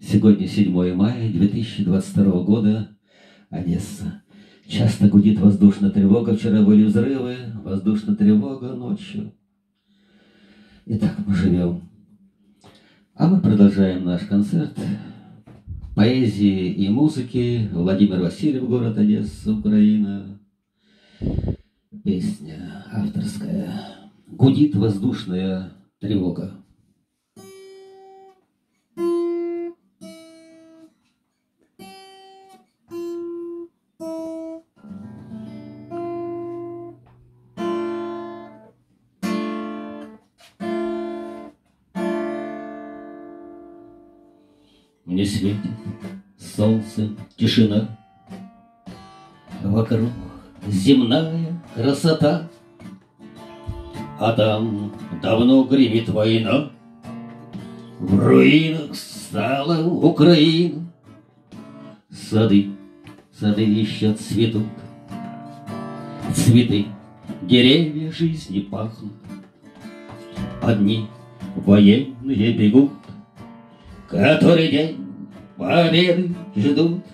Сегодня 7 мая 2022 года, Одесса. Часто гудит воздушная тревога, вчера были взрывы, воздушная тревога ночью. И так мы живем. А мы продолжаем наш концерт поэзии и музыки. Владимир Васильев, город Одесса, Украина. Песня авторская. Гудит воздушная тревога. Мне светит солнце, тишина, Вокруг земная красота, А там давно гремит война, В руинах стала Украина. Сады, сады еще цветут, Цветы, деревья жизни пахнут, Одни военные бегут, Который день победы ждут.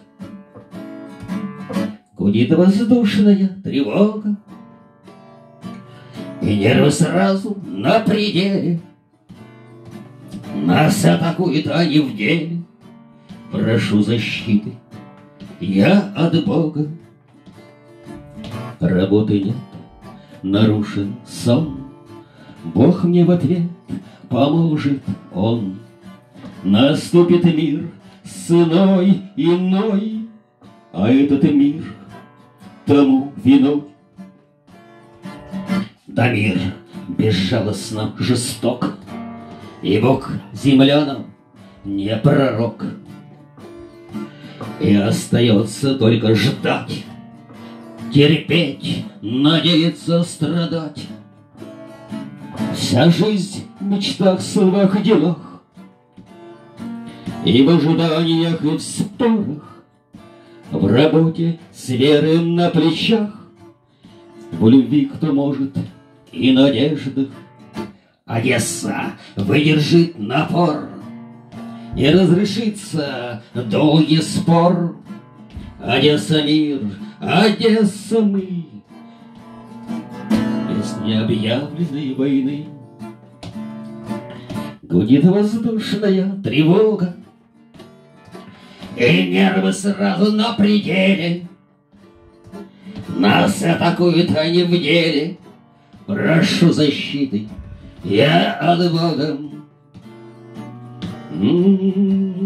Гудит воздушная тревога, И нервы сразу на пределе. Нас атакуют они в деле, Прошу защиты, я от Бога. Работы нет, нарушен сон, Бог мне в ответ поможет Он. Наступит мир с иной иной, А этот мир тому виной. Да мир безжалостно жесток, И Бог землянам не пророк. И остается только ждать, Терпеть, надеяться, страдать. Вся жизнь в мечтах, словах, делах, и в ожиданиях, и в спорах, В работе с верой на плечах, В любви кто может и надеждах. Одесса выдержит напор, И разрешится долгий спор. Одесса мир, Одесса мы, Без необъявленной войны. Гудит воздушная тревога, и нервы сразу на пределе. Нас атакуют они в деле. Прошу защиты, я от Бога. Mm-hmm.